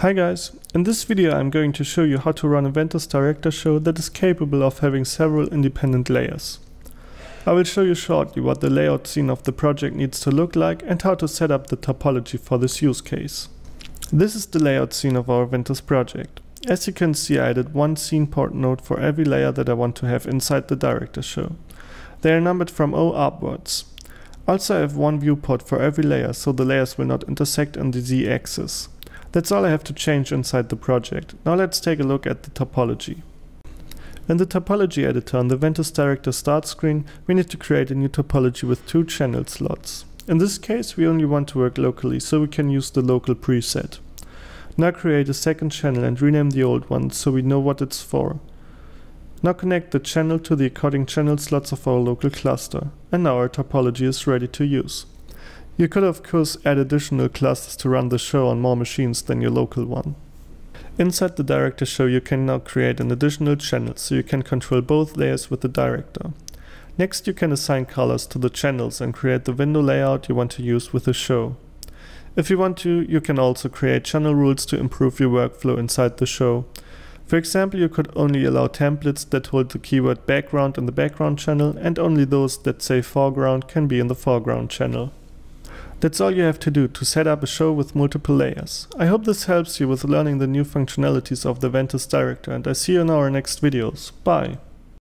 Hi guys, in this video I'm going to show you how to run a Ventuz Director show that is capable of having several independent layers. I will show you shortly what the layout scene of the project needs to look like and how to set up the topology for this use case. This is the layout scene of our Ventuz project. As you can see I added one scene port node for every layer that I want to have inside the Director show. They are numbered from O upwards. Also I have one viewport for every layer so the layers will not intersect on the z-axis. That's all I have to change inside the project. Now let's take a look at the topology. In the topology editor on the Ventuz Director start screen, we need to create a new topology with two channel slots. In this case, we only want to work locally, so we can use the local preset. Now create a second channel and rename the old one so we know what it's for. Now connect the channel to the according channel slots of our local cluster. And now our topology is ready to use. You could of course add additional clusters to run the show on more machines than your local one. Inside the director show you can now create an additional channel so you can control both layers with the director. Next you can assign colors to the channels and create the window layout you want to use with the show. If you want to, you can also create channel rules to improve your workflow inside the show. For example, you could only allow templates that hold the keyword background in the background channel and only those that say foreground can be in the foreground channel. That's all you have to do to set up a show with multiple layers. I hope this helps you with learning the new functionalities of the Ventuz Director and I see you in our next videos. Bye!